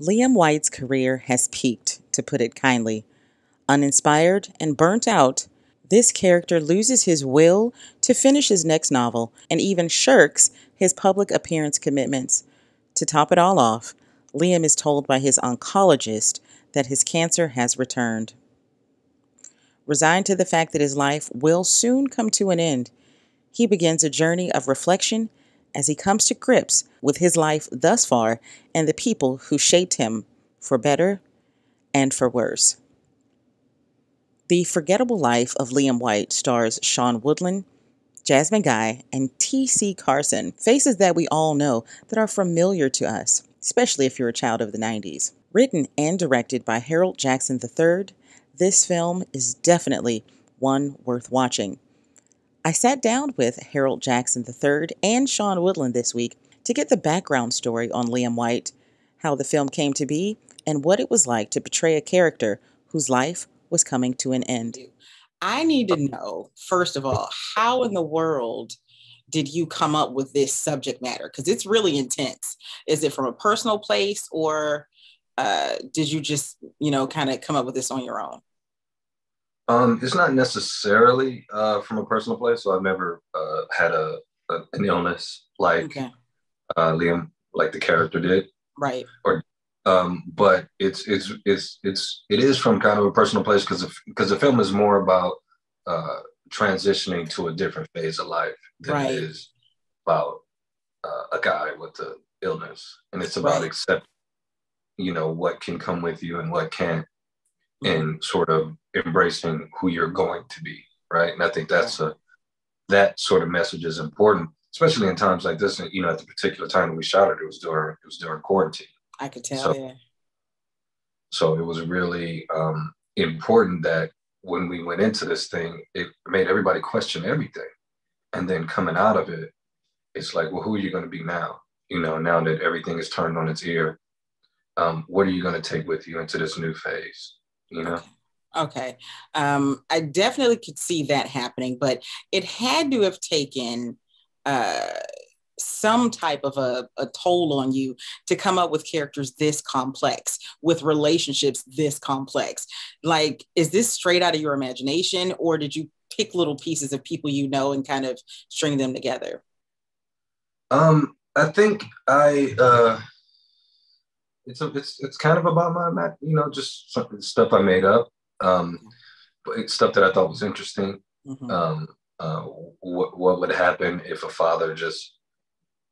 Liam White's career has peaked, to put it kindly. Uninspired and burnt out, this character loses his will to finish his next novel and even shirks his public appearance commitments. To top it all off, Liam is told by his oncologist that his cancer has returned. Resigned to the fact that his life will soon come to an end, he begins a journey of reflection as he comes to grips with his life thus far and the people who shaped him for better and for worse. The Forgettable Life of Liam White stars Shaun Woodland, Jasmine Guy, and T.C. Carson, faces that we all know that are familiar to us, especially if you're a child of the 90s. Written and directed by Harold Jackson III, this film is definitely one worth watching. I sat down with Harold Jackson III and Shaun Woodland this week to get the background story on Liam White, how the film came to be, and what it was like to portray a character whose life was coming to an end. I need to know, first of all, how in the world did you come up with this subject matter? Because it's really intense. Is it from a personal place or uh, did you just, you know, kind of come up with this on your own? Um, it's not necessarily uh, from a personal place. So I've never uh, had a, a, an illness like okay. uh, Liam, like the character did, right? Or, um, but it's it's it's it's it is from kind of a personal place because because the film is more about uh, transitioning to a different phase of life than right. it is about uh, a guy with the illness, and it's about right. accepting, you know, what can come with you and what can't. And sort of embracing who you're going to be, right? And I think that's a that sort of message is important, especially in times like this. And You know, at the particular time we shot it, it was during it was during quarantine. I could tell, so, yeah. So it was really um, important that when we went into this thing, it made everybody question everything, and then coming out of it, it's like, well, who are you going to be now? You know, now that everything is turned on its ear, um, what are you going to take with you into this new phase? You know. Okay. Okay. Um, I definitely could see that happening, but it had to have taken uh, some type of a, a toll on you to come up with characters this complex, with relationships this complex. Like, is this straight out of your imagination, or did you pick little pieces of people you know and kind of string them together? Um, I think I uh it's a, it's it's kind of about my you know just stuff I made up um, stuff that I thought was interesting. Mm-hmm. Um, uh, what what would happen if a father just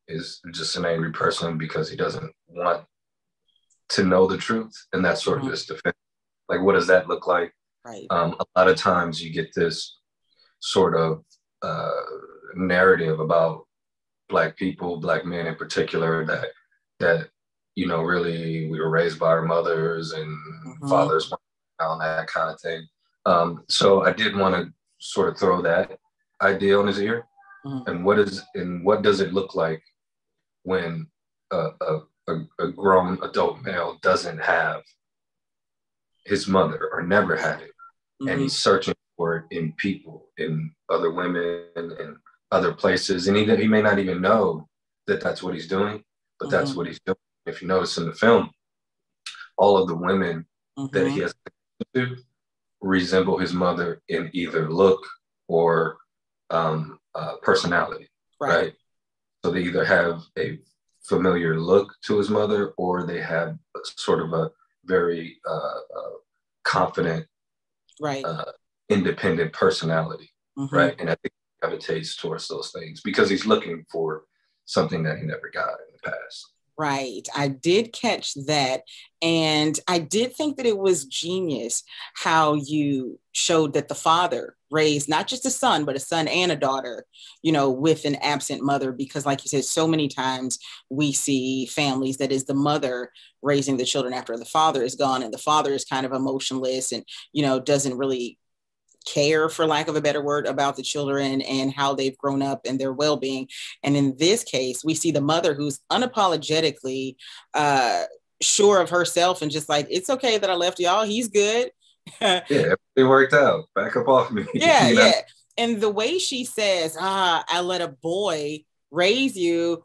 is just an angry person because he doesn't want to know the truth, and that's sort mm-hmm. of his defense. Like, what does that look like? Right. Um, a lot of times, you get this sort of uh, narrative about black people, black men in particular, that that you know really we were raised by our mothers and mm-hmm. fathers on that kind of thing. Um, so I did want to sort of throw that idea on his ear. Mm-hmm. And what is and what does it look like when a, a, a, grown adult male doesn't have his mother or never had it, mm-hmm. and he's searching for it in people, in other women, and other places, and he he may not even know that that's what he's doing, but mm-hmm. that's what he's doing. If you notice in the film, all of the women that he mm-hmm. has to resemble his mother in either look or um, uh, personality, right. right. So they either have a familiar look to his mother or they have sort of a very uh, uh, confident, right, uh, independent personality, mm-hmm. right? And I think he gravitates towards those things because he's looking for something that he never got in the past. Right. I did catch that. And I did think that it was genius how you showed that the father raised not just a son, but a son and a daughter, you know, with an absent mother. Because, like you said, so many times we see families that is the mother raising the children after the father is gone, and the father is kind of emotionless and, you know, doesn't really care, for lack of a better word, about the children and how they've grown up and their well being. And in this case, we see the mother who's unapologetically uh, sure of herself and just like, it's okay that I left y'all. He's good. yeah, it worked out. Back up off me. Yeah, you know? yeah. And the way she says, ah, I let a boy raise you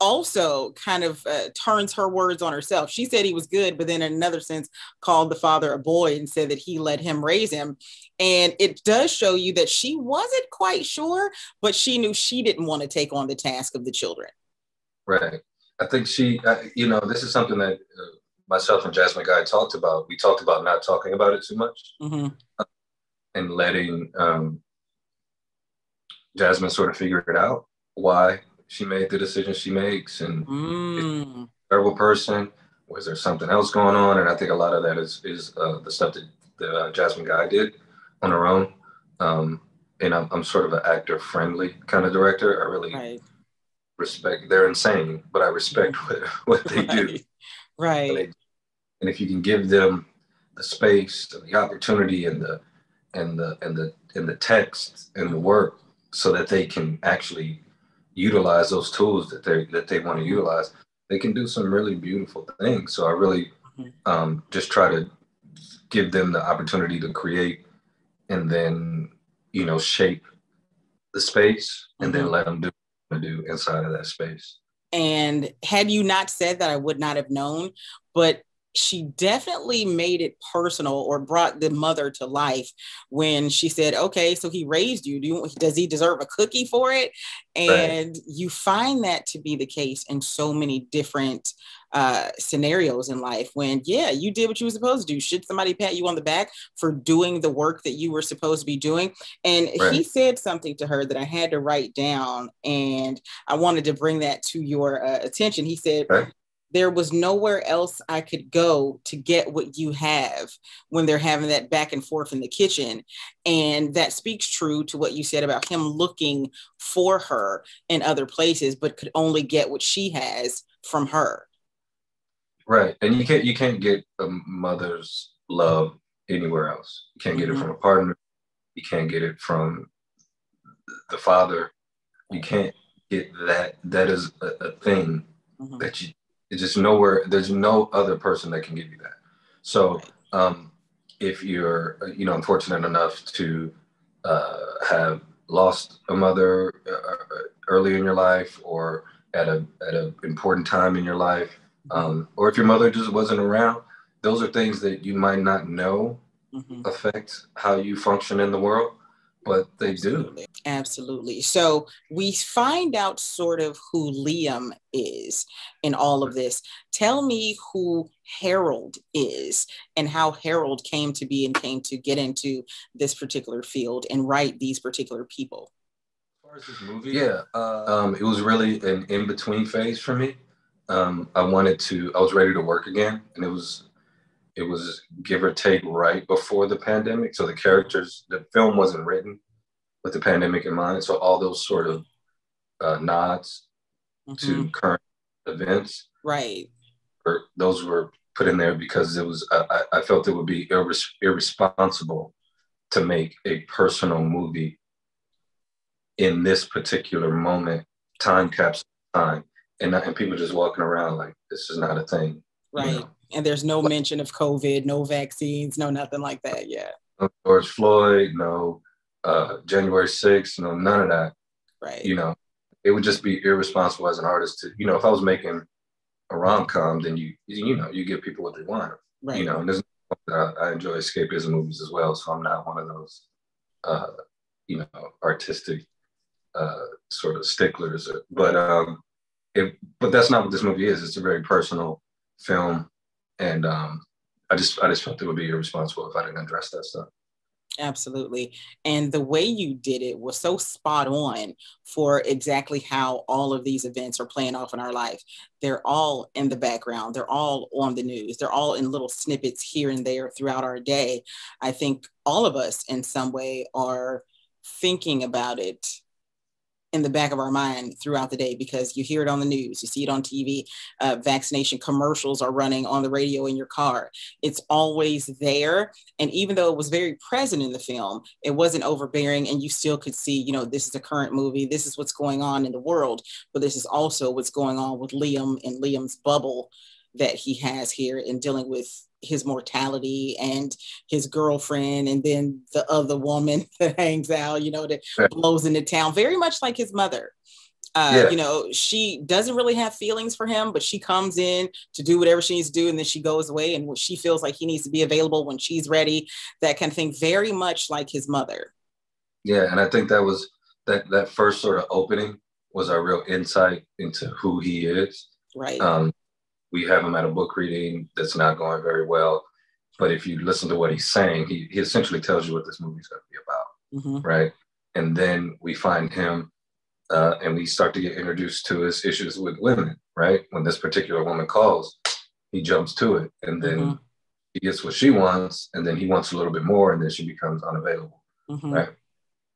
also kind of uh, turns her words on herself. She said he was good, but then in another sense called the father a boy and said that he let him raise him. And it does show you that she wasn't quite sure, but she knew she didn't want to take on the task of the children. Right. I think she, uh, you know, this is something that uh, myself and Jasmine Guy talked about. We talked about not talking about it too much mm-hmm. and letting um, Jasmine sort of figure it out why she made the decision she makes and mm. terrible person. Was there something else going on? And I think a lot of that is is uh, the stuff that the uh, Jasmine Guy did on her own. Um, and I'm, I'm sort of an actor friendly kind of director. I really right. respect. They're insane, but I respect what, what they right. do. Right. And, they, and if you can give them the space, and the opportunity, and the and the and the and the text and the work, so that they can actually utilize those tools that they that they want to utilize, they can do some really beautiful things. So I really mm-hmm. um, just try to give them the opportunity to create, and then you know shape the space, and mm-hmm. then let them do what do inside of that space. And had you not said that, I would not have known. But she definitely made it personal or brought the mother to life when she said, "Okay, so he raised you. Do you, does he deserve a cookie for it?" And right. you find that to be the case in so many different uh, scenarios in life. When yeah, you did what you were supposed to do. Should somebody pat you on the back for doing the work that you were supposed to be doing? And right. he said something to her that I had to write down, and I wanted to bring that to your uh, attention. He said. Right there was nowhere else I could go to get what you have when they're having that back and forth in the kitchen. And that speaks true to what you said about him looking for her in other places, but could only get what she has from her. Right. And you can't you can't get a mother's love anywhere else. You can't get mm-hmm. it from a partner. You can't get it from the father. You can't get that. That is a, a thing mm-hmm. that you it's just nowhere. There's no other person that can give you that. So um, if you're, you know, unfortunate enough to uh, have lost a mother uh, early in your life, or at a at an important time in your life, um, or if your mother just wasn't around, those are things that you might not know mm-hmm. affect how you function in the world but they Absolutely. do. Absolutely. So we find out sort of who Liam is in all of this. Tell me who Harold is and how Harold came to be and came to get into this particular field and write these particular people. As far as this movie, yeah, uh, um, it was really an in between phase for me. Um, I wanted to, I was ready to work again, and it was it was give or take right before the pandemic. So the characters, the film wasn't written with the pandemic in mind. So all those sort of uh, nods mm-hmm. to current events, right? Or those were put in there because it was. I, I felt it would be irres- irresponsible to make a personal movie in this particular moment, time capsule time, and and people just walking around like this is not a thing, right? You know? And there's no mention of COVID, no vaccines, no nothing like that. Yeah. No George Floyd, no uh, January 6th, no none of that. Right. You know, it would just be irresponsible as an artist to, you know, if I was making a rom com, then you, you know, you give people what they want. Right. You know, and there's, uh, I enjoy escapism movies as well, so I'm not one of those, uh, you know, artistic uh, sort of sticklers. But um, it, but that's not what this movie is. It's a very personal film and um, I just I just felt it would be irresponsible if I didn't address that stuff. Absolutely. And the way you did it was so spot on for exactly how all of these events are playing off in our life. They're all in the background, they're all on the news, they're all in little snippets here and there throughout our day. I think all of us in some way are thinking about it in the back of our mind throughout the day because you hear it on the news, you see it on TV. Uh, vaccination commercials are running on the radio in your car. It's always there. And even though it was very present in the film, it wasn't overbearing. And you still could see, you know, this is a current movie. This is what's going on in the world. But this is also what's going on with Liam and Liam's bubble that he has here in dealing with his mortality and his girlfriend and then the other woman that hangs out you know that blows into town very much like his mother Uh, yeah. You know, she doesn't really have feelings for him, but she comes in to do whatever she needs to do, and then she goes away. And she feels like he needs to be available when she's ready. That kind of thing. Very much like his mother. Yeah, and I think that was that that first sort of opening was our real insight into who he is. Right. Um, we have him at a book reading that's not going very well, but if you listen to what he's saying, he he essentially tells you what this movie's going to be about, mm-hmm. right? And then we find him uh, and we start to get introduced to his issues with women, right? When this particular woman calls, he jumps to it, and then mm-hmm. he gets what she wants, and then he wants a little bit more, and then she becomes unavailable, mm-hmm. right?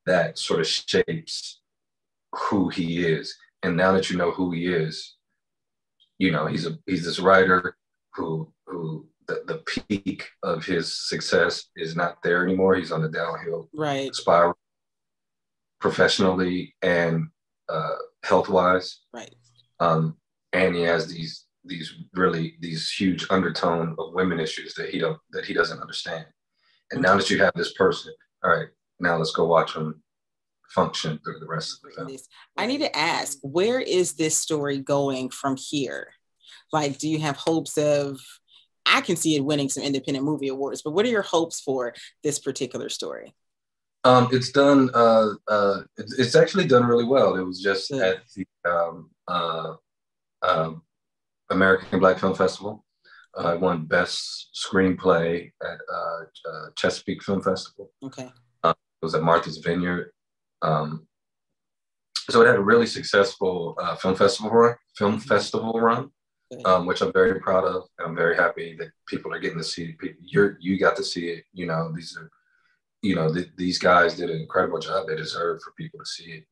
That sort of shapes who he is, and now that you know who he is, you know he's a he's this writer who who the, the peak of his success is not there anymore. He's on the downhill right spiral professionally and uh, health wise. Right. Um, and he has these these really these huge undertone of women issues that he don't that he doesn't understand. And now that you have this person, all right, now let's go watch him function through the rest of the film. I need to ask, where is this story going from here? Like, do you have hopes of? I can see it winning some independent movie awards, but what are your hopes for this particular story? Um, it's done. Uh, uh, it's, it's, actually done really well. It was just yeah. at the um, uh, um, American Black Film Festival. I won Best Screenplay at uh, uh, Chesapeake Film Festival. Okay. It was at Martha's Vineyard. Um, so it had a really successful uh, film festival run. Film mm-hmm. festival run. Um, which I'm very proud of. I'm very happy that people are getting to see it. You're you got to see it. You know, these are you know, th- these guys did an incredible job. They deserve for people to see it.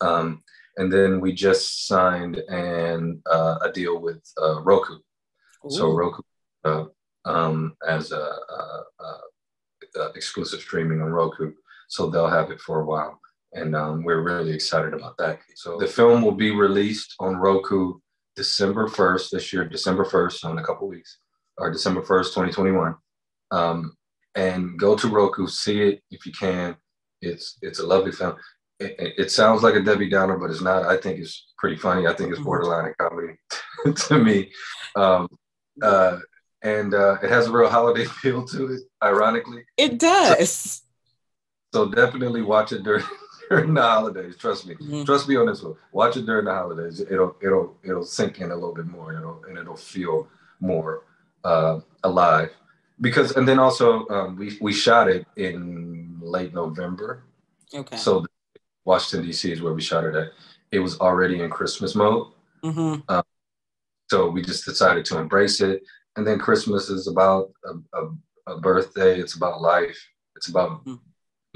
Um, and then we just signed an uh, a deal with uh, Roku. Ooh. So Roku uh, um, as a, a, a, exclusive streaming on Roku. So they'll have it for a while, and um, we're really excited about that. So the film will be released on Roku December first this year, December first, so in a couple weeks, or December first, twenty twenty one. Um, and go to Roku, see it if you can. It's it's a lovely film. It, it, sounds like a Debbie Downer, but it's not. I think it's pretty funny. I think it's mm-hmm. borderline comedy to me. Um, uh, and uh, it has a real holiday feel to it, ironically. It does. So, so definitely watch it during during the holidays. Trust me. Mm-hmm. Trust me on this one. Watch it during the holidays. It'll it'll it'll sink in a little bit more. And it'll and it'll feel more uh, alive because and then also um, we we shot it in late November. Okay. So Washington D.C. is where we shot it at. It was already in Christmas mode. Mm-hmm. Um, so we just decided to embrace it. And then Christmas is about a, a, a birthday. It's about life. It's about mm-hmm.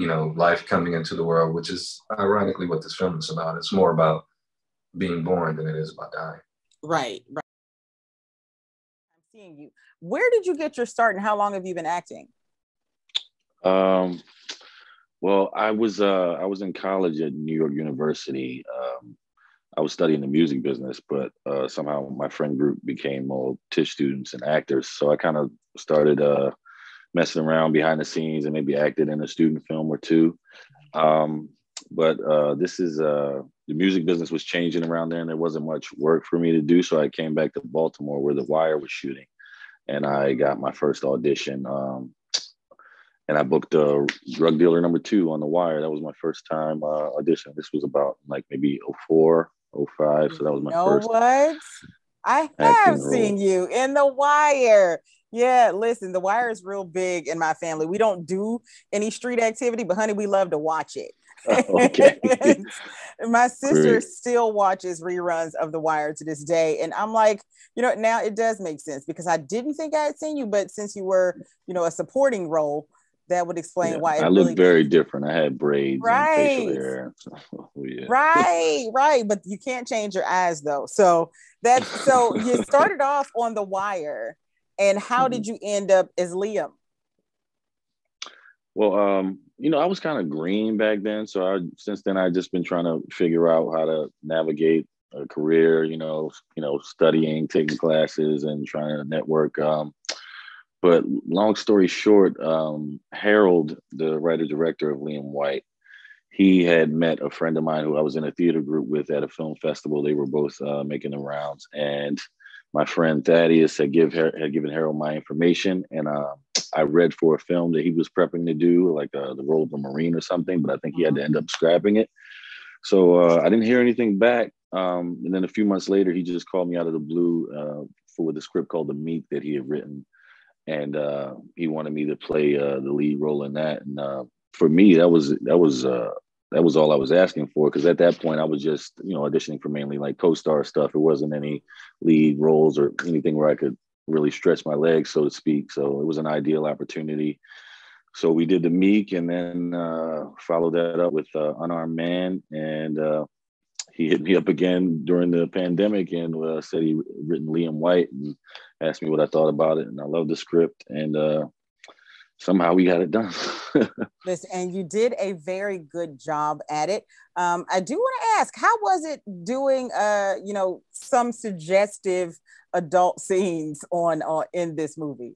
You know life coming into the world, which is ironically what this film is about. It's more about being born than it is about dying. Right. Right. I'm seeing you where did you get your start and how long have you been acting? Um, well, I was uh, I was in college at New York University. Um, I was studying the music business, but uh, somehow my friend group became all Tisch students and actors. So I kind of started uh, messing around behind the scenes and maybe acted in a student film or two. Um, but uh, this is uh, the music business was changing around there, and there wasn't much work for me to do. So I came back to Baltimore, where The Wire was shooting and I got my first audition. Um, and I booked a drug dealer number two on the wire. That was my first time uh, audition. This was about like maybe 04, 05. So that was my know first. What? I have seen you in the wire. Yeah, listen, the wire is real big in my family. We don't do any street activity, but honey, we love to watch it. Oh, okay. my sister Great. still watches reruns of The Wire to this day. And I'm like, you know, now it does make sense because I didn't think I had seen you, but since you were, you know, a supporting role, that would explain yeah, why I really look very different. I had braids, right? Hair, oh, yeah. Right, right. But you can't change your eyes though. So that so you started off on the wire, and how mm-hmm. did you end up as Liam? Well, um, you know, I was kind of green back then. So I, since then, I've just been trying to figure out how to navigate a career. You know, you know, studying, taking classes, and trying to network. Um, but long story short, um, Harold, the writer director of Liam White, he had met a friend of mine who I was in a theater group with at a film festival. They were both uh, making the rounds, and my friend Thaddeus had give had given Harold my information, and uh, I read for a film that he was prepping to do, like uh, the role of a marine or something. But I think he had to mm-hmm. end up scrapping it. So uh, I didn't hear anything back. Um, and then a few months later, he just called me out of the blue uh, for the script called The Meek that he had written, and uh, he wanted me to play the lead role in that. And for me, that was that was that was all I was asking for because at that point I was just you know auditioning for mainly like co-star stuff. It wasn't any lead roles or anything where I could really stretch my legs, so to speak. So it was an ideal opportunity. So we did the Meek and then uh, followed that up with uh, Unarmed Man, and uh, he hit me up again during the pandemic and uh, said he written Liam White and asked me what I thought about it, and I love the script and uh, somehow we got it done. Listen, and you did a very good job at it. Um, I do want to ask, how was it doing? Uh, you know, some suggestive adult scenes on on in this movie.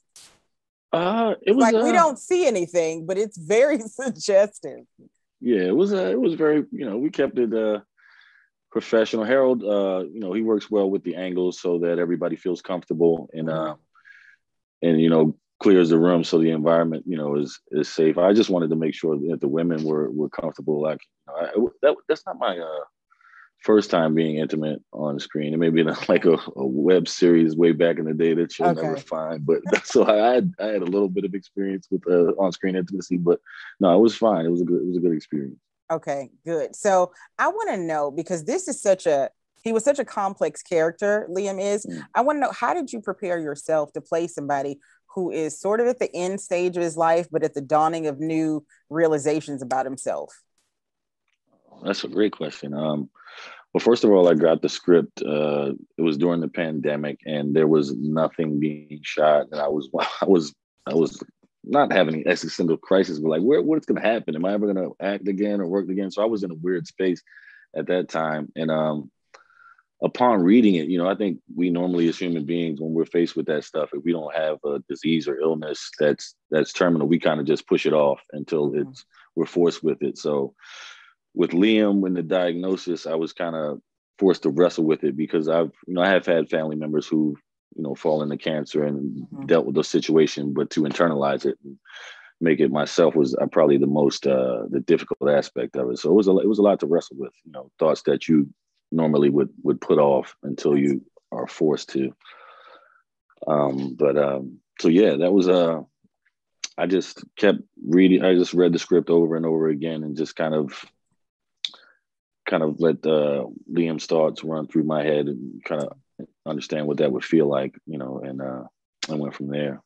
Uh, it was like uh, we don't see anything, but it's very suggestive. Yeah, it was. Uh, it was very. You know, we kept it uh professional. Harold, uh, you know, he works well with the angles so that everybody feels comfortable and uh, and you know clears the room so the environment you know is is safe. I just wanted to make sure that the women were were comfortable like you know, I, that, that's not my uh, first time being intimate on screen. It may be like a, a, web series way back in the day that you'll okay. never find but so I had, I had a little bit of experience with uh, on-screen intimacy but no it was fine. It was a good it was a good experience. Okay good. So i want to know because this is such a he was such a complex character liam is. Mm. i want to know how did you prepare yourself to play somebody who is sort of at the end stage of his life, but at the dawning of new realizations about himself? That's a great question. Um, well, first of all, I got the script. Uh, it was during the pandemic, and there was nothing being shot, and I was, I was, I was not having an existential crisis, but like, where, what's going to happen? Am I ever going to act again or work again? So I was in a weird space at that time, and um, upon reading it, you know, I think we normally as human beings, when we're faced with that stuff, if we don't have a disease or illness that's that's terminal, we kind of just push it off until mm-hmm. it's we're forced with it. So with Liam, when the diagnosis, I was kind of forced to wrestle with it because I've, you know, I have had family members who, you know, fall into cancer and mm-hmm. dealt with the situation, but to internalize it and make it myself was uh, probably the most uh the difficult aspect of it. So it was a it was a lot to wrestle with, you know, thoughts that you normally would would put off until you are forced to. Um, but um, so yeah, that was uh I just kept reading. I just read the script over and over again, and just kind of, kind of let uh, Liam's thoughts run through my head, and kind of understand what that would feel like, you know, and uh, I went from there.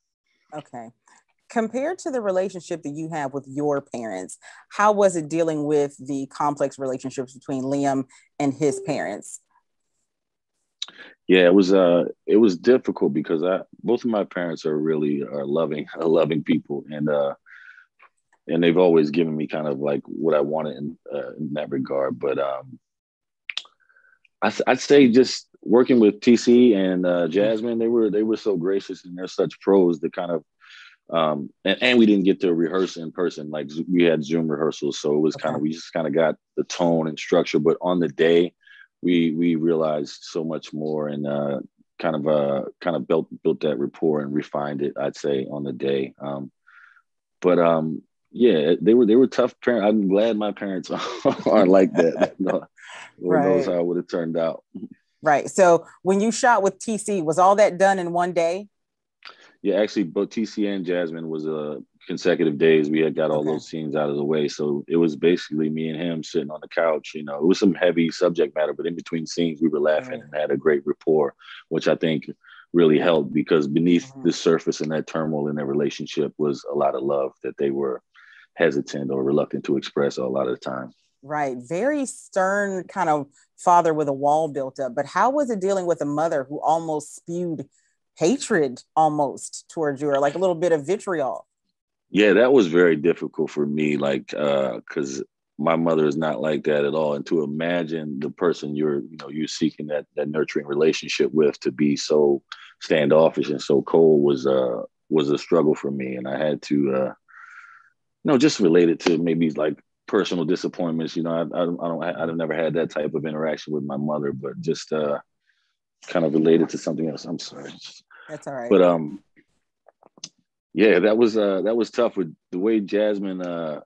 Okay compared to the relationship that you have with your parents, how was it dealing with the complex relationships between Liam and his parents? Yeah, it was uh it was difficult because I both of my parents are really are loving are loving people and uh and they've always given me kind of like what I wanted in, uh, in that regard. But um, I, would say just working with TC and uh, Jasmine, they were they were so gracious and they're such pros to kind of um, and, and we didn't get to rehearse in person like we had zoom rehearsals so it was okay. kind of we just kind of got the tone and structure but on the day we we realized so much more and uh, kind of uh kind of built built that rapport and refined it i'd say on the day um, but um yeah they were they were tough parents i'm glad my parents aren't like that no, Lord right. knows how it would have turned out right so when you shot with tc was all that done in one day yeah, actually, both TC and Jasmine was a uh, consecutive days. We had got all okay. those scenes out of the way, so it was basically me and him sitting on the couch. You know, it was some heavy subject matter, but in between scenes, we were laughing mm-hmm. and had a great rapport, which I think really helped because beneath mm-hmm. the surface and that turmoil in their relationship was a lot of love that they were hesitant or reluctant to express a lot of the time. Right. Very stern kind of father with a wall built up. But how was it dealing with a mother who almost spewed hatred almost towards you or like a little bit of vitriol yeah that was very difficult for me like uh because my mother is not like that at all and to imagine the person you're you know you're seeking that that nurturing relationship with to be so standoffish and so cold was uh was a struggle for me and i had to uh you know just related to maybe like personal disappointments. You know, I, I, I don't, I've never had that type of interaction with my mother, but just uh, kind of related to something else. I'm sorry. That's all right. But um, yeah, that was uh, that was tough with the way Jasmine uh,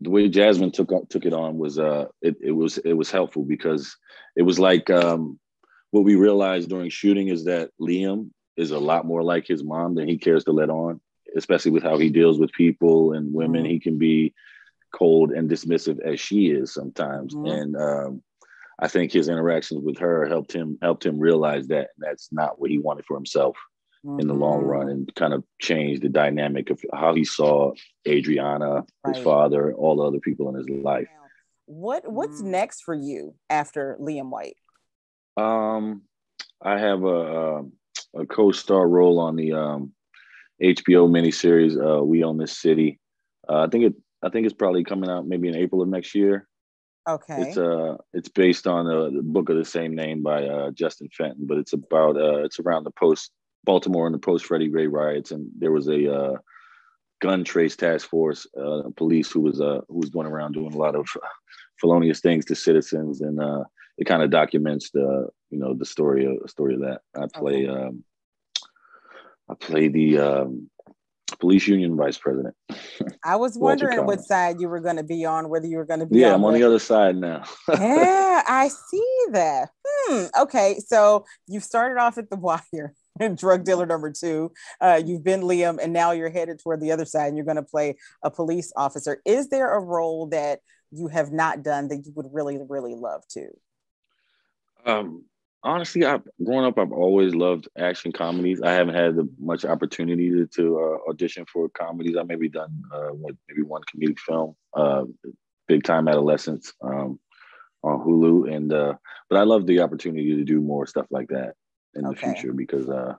the way Jasmine took took it on was uh, it, it was it was helpful because it was like um, what we realized during shooting is that Liam is a lot more like his mom than he cares to let on, especially with how he deals with people and women. Mm-hmm. He can be cold and dismissive as she is sometimes, mm-hmm. and um, I think his interactions with her helped him helped him realize that that's not what he wanted for himself mm-hmm. in the long run, mm-hmm. and kind of changed the dynamic of how he saw Adriana, right. his father, all the other people in his life. What What's mm. next for you after Liam White? Um, I have a a co-star role on the um, HBO miniseries uh, "We Own This City." Uh, I think it. I think it's probably coming out maybe in April of next year. Okay. It's uh it's based on a, the book of the same name by uh, Justin Fenton, but it's about uh it's around the post Baltimore and the post Freddie Gray riots, and there was a uh, gun trace task force uh, police who was uh who was going around doing a lot of felonious things to citizens, and uh it kind of documents the you know the story of story of that. I play okay. um I play the um police union vice president. I was wondering what side you were going to be on, whether you were going to be. Yeah, I'm on the other side now. yeah, I see that. Hmm. Okay, so you started off at the wire. And drug dealer number two. Uh, you've been Liam, and now you're headed toward the other side, and you're going to play a police officer. Is there a role that you have not done that you would really, really love to? Um, honestly, I've grown up. I've always loved action comedies. I haven't had much opportunity to, to uh, audition for comedies. I maybe done uh, maybe one comedic film, uh, Big Time Adolescence, um, on Hulu, and uh, but I love the opportunity to do more stuff like that in okay. the future because uh,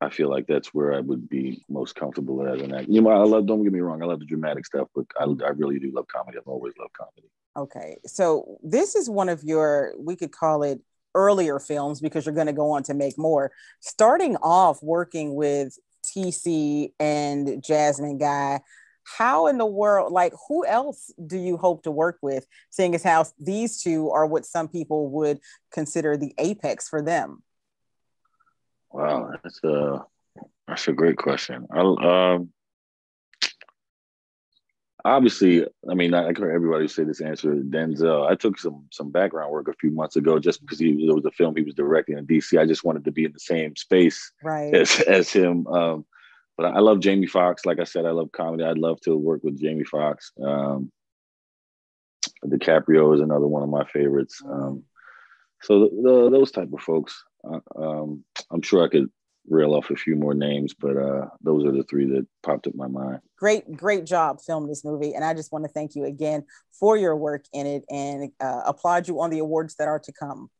I feel like that's where I would be most comfortable as an actor. You know, I love. Don't get me wrong, I love the dramatic stuff, but I, I really do love comedy. I've always loved comedy. Okay, so this is one of your we could call it earlier films because you're going to go on to make more. Starting off working with TC and Jasmine Guy, how in the world, like who else do you hope to work with, seeing as how these two are what some people would consider the apex for them? Wow, that's a that's a great question. I, um, obviously, I mean, I, I heard everybody say this answer. Denzel. I took some some background work a few months ago just because he it was a film he was directing in DC. I just wanted to be in the same space right. as as him. Um, but I love Jamie Foxx. Like I said, I love comedy. I'd love to work with Jamie Foxx. Um, DiCaprio is another one of my favorites. Um, so the, the, those type of folks. Uh, um, I'm sure I could rail off a few more names, but uh, those are the three that popped up my mind. Great, great job filming this movie, and I just want to thank you again for your work in it and uh, applaud you on the awards that are to come.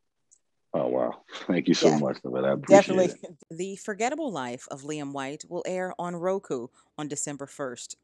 Oh wow! Thank you so yeah, much, LoVetta. I appreciate definitely. it. The Forgettable Life of Liam White will air on Roku on December first.